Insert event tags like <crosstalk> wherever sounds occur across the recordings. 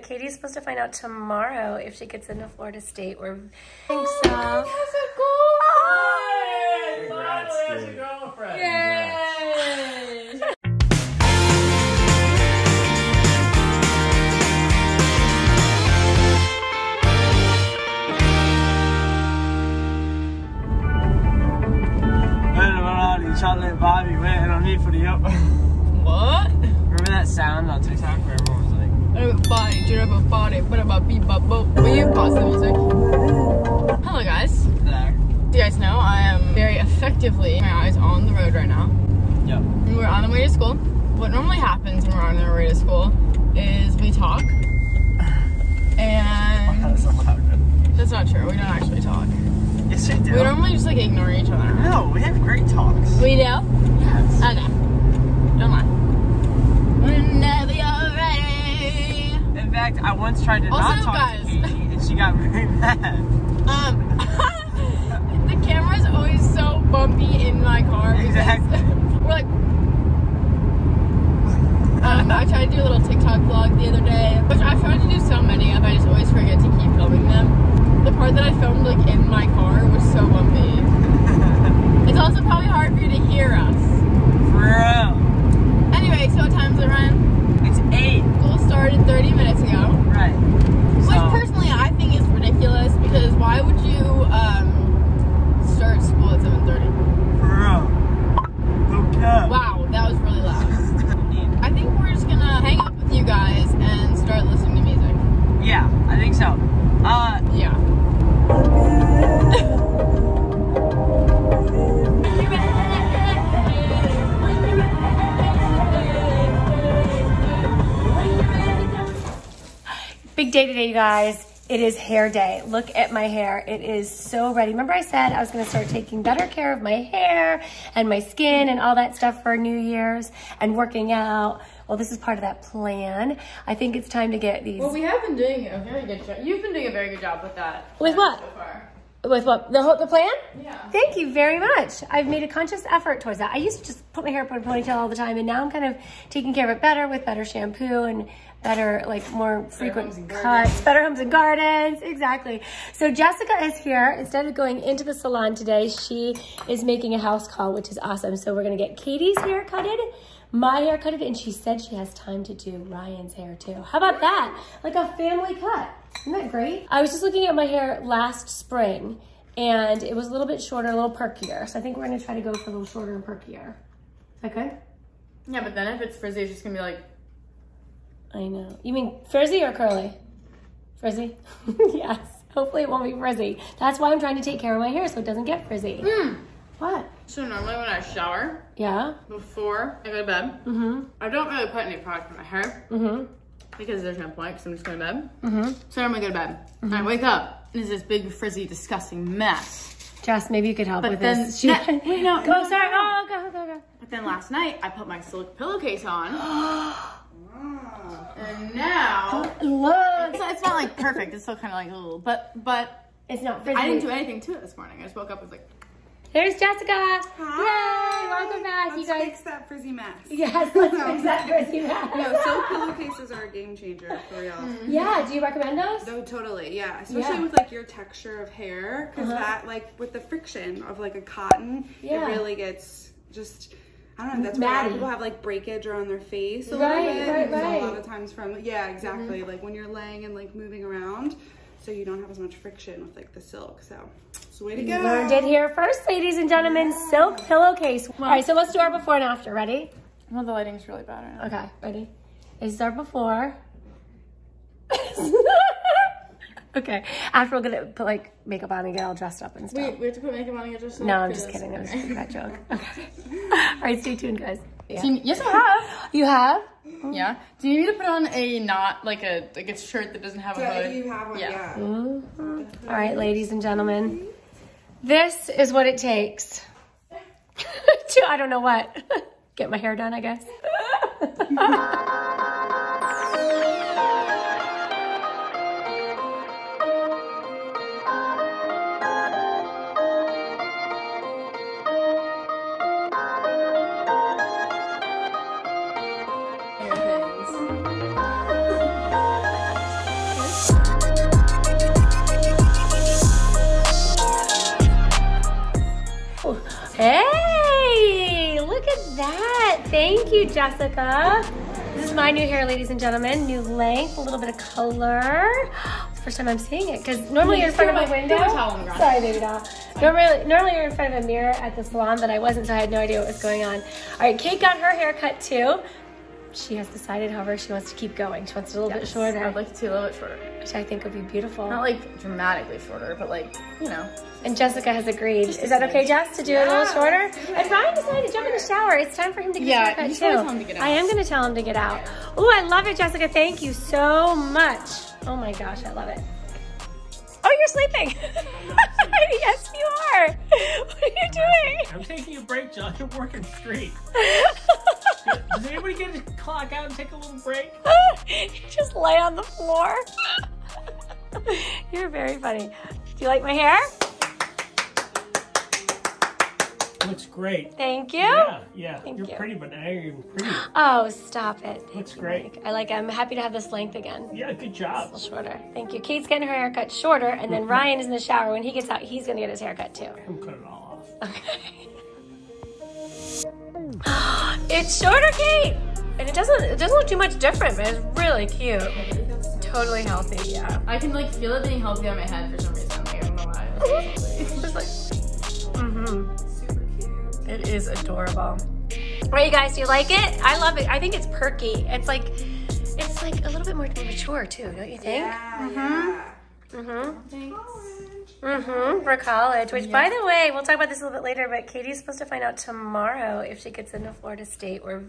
but Katie's supposed to find out tomorrow if she gets into Florida State. We're think so. That's a goal! Congrats, Finally, dude. has a girlfriend. Congrats. Yay! Chocolate Bobby waiting on me for the up. What? Remember that sound on TikTok where everyone was like, I have a body, do you body, but about beep bop boop. Will you pause the music? Hello guys. there? Do you guys know I am very effectively my eyes on the road right now. Yep. And We're on the way to school. What normally happens when we're on our way to school is we talk. And That's that's not true. We don't actually talk. Yes, we do. We normally just like ignore each other. No, we have great talks. We do? Yes. I know. Don't lie. You're ready. In fact, I once tried to Also, not talk guys- to Katie, and she got <laughs> very mad. Um, <laughs> the camera's always so bumpy in my car. Exactly. <laughs> We're like. Um, I tried to do a little TikTok vlog the other day, which I've tried to do so many of. I just always forget to keep filming them. The part that I filmed like in my car was so bumpy. It's also probably hard for you to hear us. For real. Anyway, so what time is it, Ryan? It's eight. School started 30 minutes today, you guys. It is hair day. Look at my hair. It is so ready. Remember I said I was going to start taking better care of my hair and my skin and all that stuff for New Year's and working out. Well, this is part of that plan. I think it's time to get these. Well, we have been doing a very good job. You've been doing a very good job with that. With what? So far. With what? The, whole- the plan? Yeah. Thank you very much. I've made a conscious effort towards that. I used to just put my hair up in a ponytail all the time, and now I'm kind of taking care of it better with better shampoo and better, like more frequent and cuts, better homes and gardens. Exactly. So Jessica is here. Instead of going into the salon today, she is making a house call, which is awesome. So we're gonna get Katie's hair cutted, my hair cutted, and she said she has time to do Ryan's hair too. How about that? Like a family cut. Isn't that great? I was just looking at my hair last spring and it was a little bit shorter, a little perkier. So I think we're gonna try to go for a little shorter and perkier. Is that good? Yeah, but then if it's frizzy, it's just gonna be like. I know. You mean frizzy or curly? Frizzy? <laughs> yes. Hopefully it won't be frizzy. That's why I'm trying to take care of my hair so it doesn't get frizzy. What? So normally when I shower Yeah? before I go to bed, Mm-hmm. I don't really put any product in my hair Mm-hmm. because there's no point because I'm just going to bed. Mm-hmm. So I normally go to bed. And I wake up and it's this big frizzy disgusting mess. Jess, maybe you could help But with then- this. She- No, wait, no, Go, no, sorry. no. Oh, go, go, go. But then last night I put my silk pillowcase on. <gasps> <gasps> <gasps> and now Look. it's, it's not like perfect. It's still kind of like a little, but but It's not frizzy. I didn't do anything to it this morning. I just woke up and was like, There's Jessica. Hi. Yay. Welcome back, Let's you guys. fix that frizzy mess. Yes, let's <laughs> fix that frizzy mess. No, silk pillowcases are a game changer for real. Yeah, do you recommend those? No, totally, yeah. Especially Yeah. with like your texture of hair, because Uh-huh. that like with the friction of like a cotton, Yeah. it really gets just. I don't know. That's why a lot of people have like breakage around their face a Right, little bit. right, because right. A lot of times from yeah, exactly. Mm-hmm. Like when you're laying and like moving around, so you don't have as much friction with like the silk. So, it's the way to go. Learned it here first, ladies and gentlemen. Silk pillowcase. All right, so let's do our before and after. Ready? well, the lighting's really bad right now. Okay, ready? This is our before. Okay, after we're gonna put like makeup on and get all dressed up and stuff. Wait, we have to put makeup on and get dressed up? no, I'm just Goodness. kidding. That was Okay. a bad joke. <laughs> Okay. All right, stay tuned, guys. Yeah. You- yes, I have. You have? Yeah. Do you need to put on a not like a like a shirt that doesn't have a So hood? you have one, Yeah. yeah. Mhm. All right, ladies and gentlemen. This is what it takes <laughs> to, I don't know what, <laughs> get my hair done, I guess. Thank you, Jessica. This is my new hair, ladies and gentlemen. New length, a little bit of color. First time I'm seeing it because normally you're in front of a Give window. me a towel on the ground. Sorry, baby doll. Normally, normally you're in front of a mirror at the salon, but I wasn't, so I had no idea what was going on. All right, Kate got her hair cut too. She has decided, however, she wants to keep going. She wants it a little bit shorter, I'd like it to be a little bit shorter. which I think would be beautiful. Not like dramatically shorter, but like, you know. And Jessica has agreed. Is that okay, Jess, to do it a little shorter? And Ryan decided to jump in the shower. It's time for him to get Yeah, his haircut too. should tell him to get out. I am going to tell him to get out. Oh, I love it, Jessica. Thank you so much. Oh my gosh, I love it. Oh, you're sleeping. <laughs> yes, you are. What are you doing? I'm taking a break, John. I'm working straight. <laughs> Does anybody get to clock out and take a little break? just lay on the floor. <laughs> You're very funny. Do you like my hair? Looks great. Thank you. Yeah, yeah. Thank You're you. pretty, but now you're even pretty. Oh, stop it. Thank Looks you, great. Mike. I like. I'm happy to have this length again. Yeah, good job. A little shorter. Thank you. Kate's getting her haircut shorter, and then Ryan is in the shower. When he gets out, he's gonna get his haircut too. I'm cutting it all off. <laughs> Okay. <gasps> it's shorter, Kate, and it doesn't it doesn't look too much different, but it's really cute. Totally healthy, yeah. I can like feel it being healthy on my head for some reason. Like, I don't know why. <laughs> Just like, mm-hmm. It is adorable. All right, you guys, do you like it? I love it. I think it's perky. It's like, it's like a little bit more mature too, don't you think? Yeah. Mm-hmm. Mm-hmm. For college. Which, by the way, we'll talk about this a little bit later. But Katie's supposed to find out tomorrow if she gets into Florida State. We're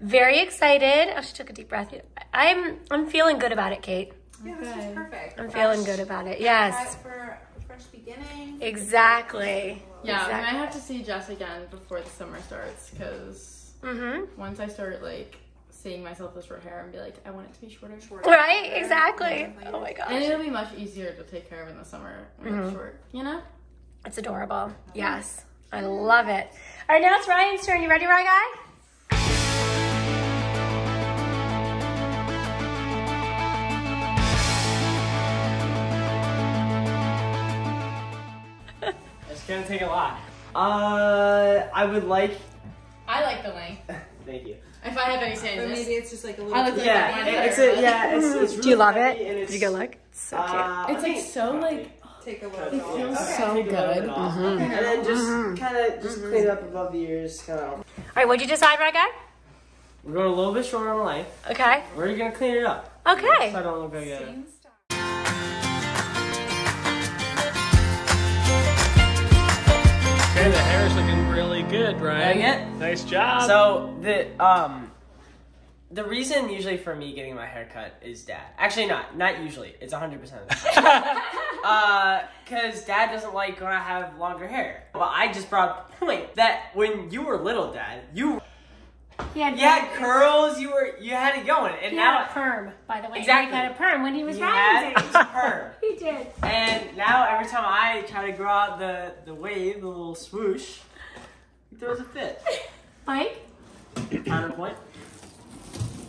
very excited. Oh, she took a deep breath. I'm I'm feeling good about it, Kate. Yeah, this is perfect. I'm feeling good about it. Yes, for a fresh beginning. exactly. Yeah, Exactly. I might have to see Jess again before the summer starts because Mm-hmm. once I start like seeing myself with short hair and be like, I want it to be shorter. Shorter right. Exactly. Oh my And it'll be much easier to take care of in the summer when Mm-hmm. it's short, you know? it's adorable. Yes, I love it. All right, now it's Ryan's turn. You ready, Ryan guy? It's gonna take a lot. Uh, I would like. I like the length. <laughs> Thank you. If I have any say Or in maybe it's just like a little. I like the Yeah, mine it- it's a yeah. It's, it's <laughs> really Do you love it? and Did it's, you go look? It's so cute. Uh, It's like think- so like Take a Cut little. it feels Okay, so take a little good. bit off. And then just kind of just clean it up above the ears. Kind of. All right, what'd you decide, Ryan guy? We're going a little bit shorter on the length. Okay. We're you gonna clean it up. Okay. So I don't look like Okay, the hair's looking really good, Ryan. Like it? Nice job. So the um the reason usually for me getting my hair cut is dad. Actually not, not usually. It's 100% of the time. <laughs> uh cuz dad doesn't like when I have longer hair. Well, I just brought up the point that when you were little, dad, you He had, you had curls, you were you had it going. And he now had a perm, by the way. Exactly. He had a perm when he was he had Ryan's a age. perm. <laughs> He did. And now every time I try to grow out the the wave, the little swoosh, he throws a fit. <laughs> Mike? Counterpoint.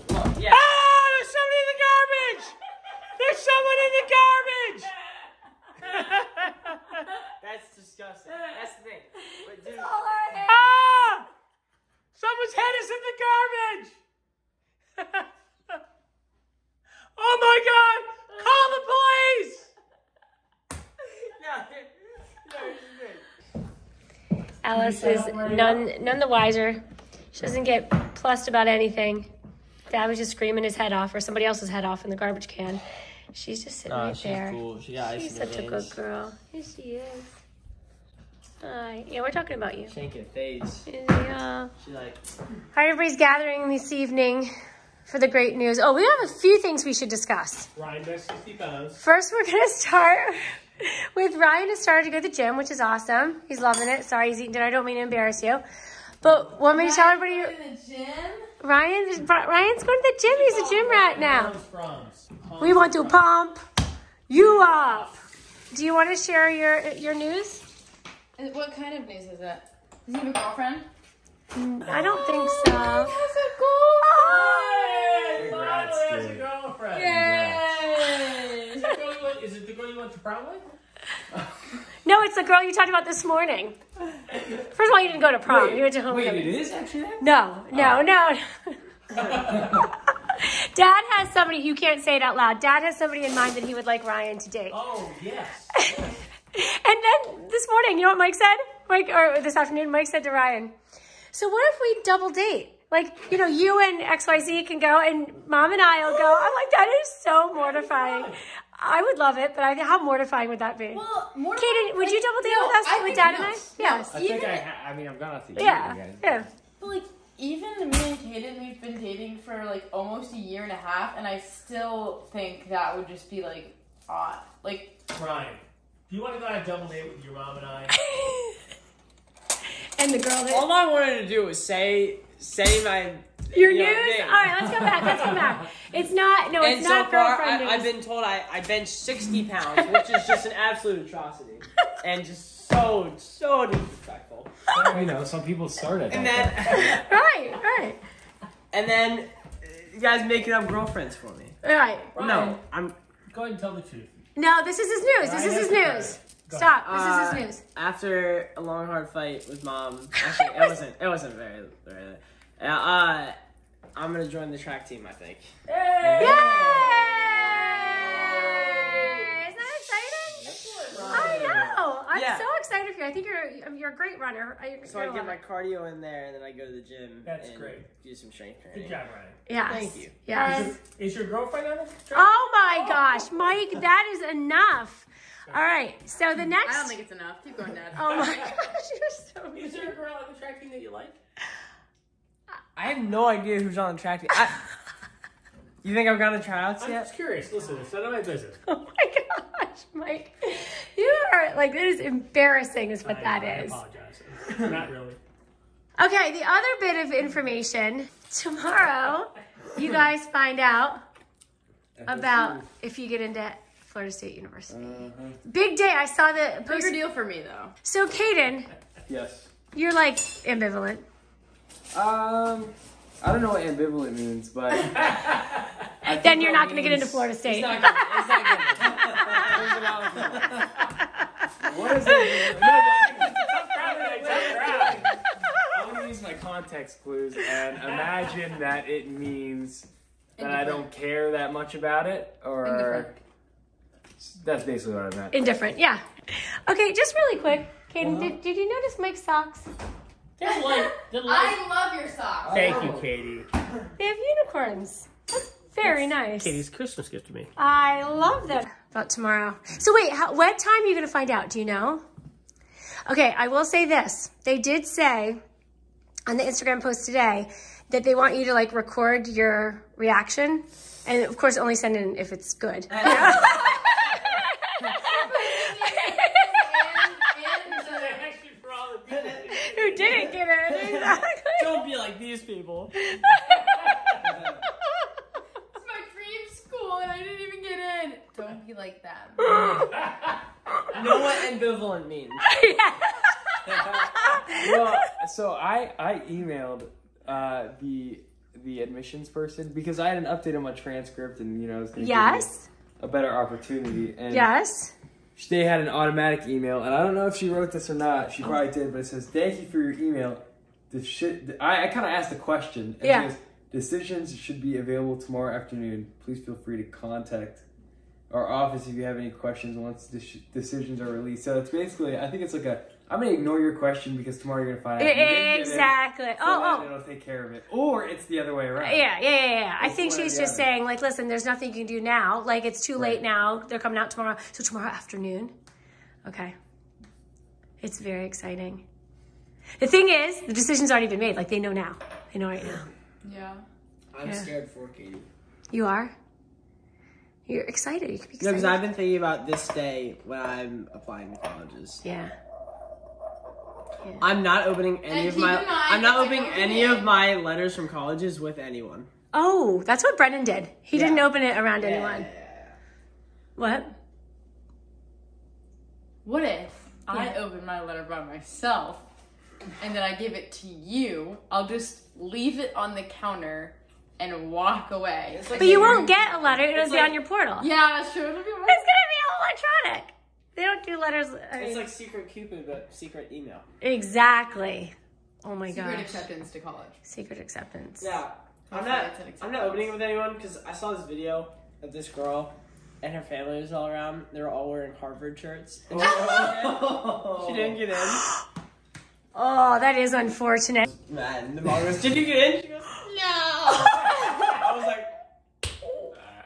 Well, yeah. Ah, there's somebody in the garbage. There's someone in the garbage. <laughs> That's disgusting. That's the thing. But dude, ah, someone's head is in the garbage. <laughs> oh my God! Call the police. <laughs> no, no, it's good. Alice is none none the wiser. She doesn't get plussed about anything. Dad was just screaming his head off, or somebody else's head off in the garbage can. She's just sitting Nah, right she's there. cool. She got ice She's such a good girl. Here she is. Hi. Yeah, we're talking about you. She ain't get. Yeah. She like, All right, everybody's gathering this evening for the great news. Oh, we have a few things we should discuss. Ryan does 60 pounds. First, we're gonna start <laughs> with Ryan has started to go to the gym, which is awesome. He's loving it. Sorry, he's eating dinner. I don't mean to embarrass you, but want me to tell everybody? in the gym. Ryan, Ryan's going to the gym. He's a gym rat now. From. We want to pump you up. Do you want to share your your news? What kind of news is it? Does he have a girlfriend? I don't think so. Oh, he has a girlfriend. Is it, the girl you went, is it the girl you went to prom with? <laughs> No, it's the girl you talked about this morning. First of all, you didn't go to prom. you went to homecoming. Wait, it is actually that? No, no, ah. no. <laughs> Dad has somebody, you can't say it out loud. Dad has somebody in mind that he would like Ryan to date. Oh, yes. <laughs> And then this morning, you know what Mike said? Mike, or this afternoon, Mike said to Ryan, So what if we double date? Like, you know, you and XYZ can go and mom and I will go. I'm like, that is so mortifying. I would love it, but I, how mortifying would that be? Well, more Kaden, would you double date no, with us, I with Dad no. and I? No. Yes. I think I, ha- I mean, I'm gonna have to Yeah, again. yeah. But like even me and Kaden, we've been dating for like almost a year and a half, and I still think that would just be like odd. Like Ryan, do you want to go on a double date with your mom and I? <laughs> And the girl that. All I wanted to do was say say my Your you know, news? thing. All right, let's go back. Let's go back. <laughs> It's not, no, it's and not so far, girlfriend I, news. I've been told I, I bench 60 pounds, which is just an absolute atrocity. <laughs> And just so, so disrespectful. you know, some people start at And that. then, right, right, and then, you guys making up girlfriends for me. right. No, I'm, Go ahead and tell the truth. No, this is his news. This is his news. Stop. uh, This is his news. after a long, hard fight with mom. <laughs> Actually, it wasn't, it wasn't very, very, uh, uh, I'm gonna join the track team, I think. Yay! Isn't that exciting? I know. I'm Yeah. so excited for you. I think you're um, you're a great runner. I, So I get my cardio in there, and then I go to the gym. That's and great. Do some strength training. Good training. job, Ryan. Yes. Thank you. Yes. Is your girlfriend on this? track? Oh my oh. gosh, Mike, that is enough. All right. So the next. I don't think it's enough. Keep going, Dad. Oh my <laughs> gosh, you're so mean. Is there a girl on the track team that you like? I have no idea who's on the track team. I, <laughs> you think I've gone to tryouts I'm yet? just curious. Listen, it's none of my business. Oh my gosh, Mike. <laughs> You are like that is embarrassing is what I, that I is. apologize. <laughs> Not really. Okay, the other bit of information. Tomorrow, you guys find out about if you get into Florida State University. Big day. I saw the Bigger post. deal for me though. So, Kaden, Yes. you're like ambivalent. Um, I don't know what ambivalent means, but <laughs> Then you're that not going to get into Florida State. It's not good. It's not good. What is it? No, Right. I'm gonna use my context clues and imagine that it means that I don't care that much about it, or that's basically what I meant. Indifferent, yeah. Okay, just really quick, Kaden, Uh-huh. did, did you notice Mike's socks? They're light. They're light. I love your socks. Thank you, Katie. They have unicorns. That's very nice. Katie's Christmas gift to me. I love them. About tomorrow. So wait, how, what time are you going to find out? Do you know? Okay, I will say this. They did say on the Instagram post today that they want you to like record your reaction, and of course, only send in if it's good. <laughs> Who didn't get it? Exactly. <laughs> Don't be like these people. <laughs> It's my dream school and I didn't even get in. Don't be like that. <laughs> Know what ambivalent means? <laughs> <laughs> well, so I I emailed uh, the the admissions person because I had an update on my transcript and you know I was gonna give Yes. a better opportunity and Yes. they had an automatic email and I don't know if she wrote this or not. She probably did, but it says thank you for your email. The shit I, I kind of asked a question. And Yeah. It says, Decisions should be available tomorrow afternoon. Please feel free to contact our office if you have any questions once decisions are released. So it's basically, I think it's like a, I'm gonna ignore your question because tomorrow you're gonna find out. you it, Exactly. so Oh, oh. it'll take care of it. Or it's the other way around. Yeah, yeah, yeah, yeah. I think she's just other. saying, like, listen, there's nothing you can do now. Like, it's too late now. They're coming out tomorrow. So, tomorrow afternoon. Okay. It's very exciting. The thing is, the decision's already been made. Like, they know now. They know right now. Yeah. I'm Yeah. scared for Katie. You are? You're excited. You can be No, because I've been thinking about this day when I'm applying to colleges. Yeah. I'm not opening any And of my. mind, I'm not opening open any it- of my letters from colleges with anyone. Oh, that's what Brennan did. He Yeah. didn't open it around anyone. What? What if I open my letter by myself and then I give it to you? I'll just leave it on the counter and walk away. But you won't get a letter. It'll be like- on your portal. Yeah, that's true. It'll be It's going to be all electronic. They don't do letters. I It's like secret Cupid, but secret email. exactly. Oh my god. Secret gosh. acceptance to college. Secret acceptance. Yeah, I'm not. I'm not opening it with anyone because I saw this video of this girl and her family was all around. They were all wearing Harvard shirts. And <laughs> she, she didn't get in. Oh, that is unfortunate. Man, the mom goes, "Did you get in?" She goes, "No." I was like,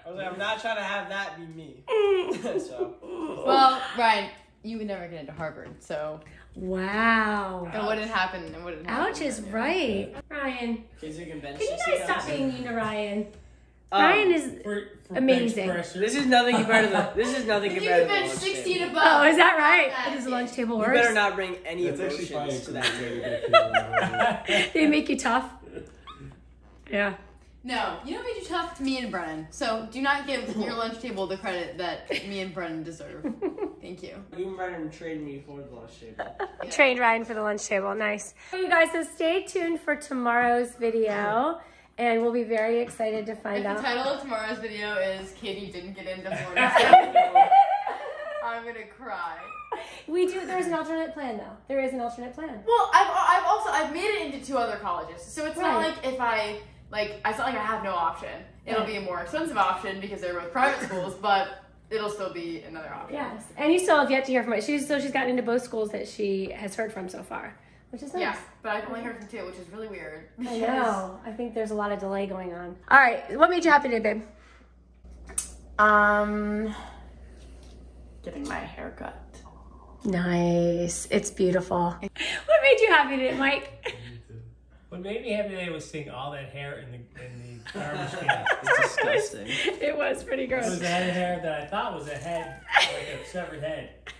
I was like, I'm not trying to have that be me. <laughs> so Well, Ryan, you would never get into Harvard, so Wow. it wouldn't happen. It wouldn't happen. Ouch is right. Ryan, kids are convinced. can you she guys stop being mean to Ryan? Um, Ryan is. For, for Amazing. This is nothing compared to the. This is nothing <laughs> You compared to can the bench lunch 60 table. and above. Oh, is that right? That Does the is- lunch table You better not bring any That's actually fine. emotions to that table. <laughs> They make you tough. Yeah. No, you don't make you tough to me and Brennan. So do not give your <laughs> lunch table the credit that me and Brennan deserve. <laughs> Thank you. You and Brennan trained me for the lunch table. <laughs> Trained Ryan for the lunch table. Nice. Hey, you guys, so stay tuned for tomorrow's video. And we'll be very excited to If find the title of tomorrow's video is Katie didn't get into Florida State, I'm gonna cry. We do. There's an alternate plan, though. There is an alternate plan. Well, I've, I've also I've made it into two other colleges, so it's not Right. like if I like it's not like I have no option. It'll Right. be a more expensive option because they're both private schools, <laughs> but it'll still be another option. Yes. And you still have yet to hear from it. She's so she's gotten into both schools that she has heard from so far, which is nice. Yeah, but I've only heard from two, which is really weird. I know. I think there's a lot of delay going on. All right. What made you happy today, babe? Um, getting my hair cut. Nice. It's beautiful. What made you happy today, Mike? <laughs> What made me happy today was seeing all that hair in the in the <laughs> garbage can. It's disgusting. it was pretty gross. It was gross. a head of hair that I thought was a head, like a severed head. <laughs>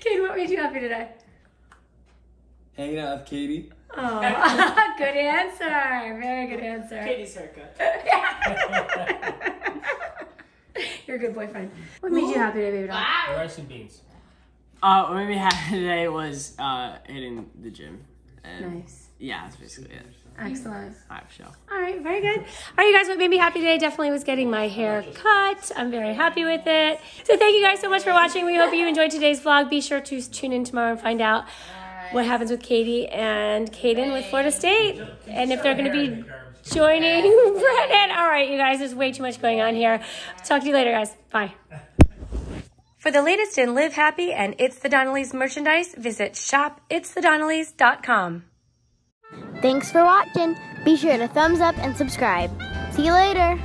Kate, what made you happy today? Hanging out with Katie. Oh, <laughs> good answer. Very good answer. Katie's haircut. You're a good boyfriend. What made you happy today, baby doll? Rice and beans. Uh, what made me happy today was uh hitting the gym. And Nice. yeah, that's basically it. Excellent. Alright, show. All right, very good. All right, you guys, what made me happy today definitely was getting my hair cut. I'm very happy with it. So thank you guys so much for watching. We hope you enjoyed today's vlog. Be sure to tune in tomorrow and find out what happens with Katie and Caden with Florida State. And if they're going to be joining <laughs> Brennan. All right, you guys, there's way too much going on here. Talk to you later, guys. Bye. For the latest in Live Happy and It's the Donnellys merchandise, visit shopitsthedonnellys.com. Thanks for watching. Be sure to thumbs up and subscribe. See you later.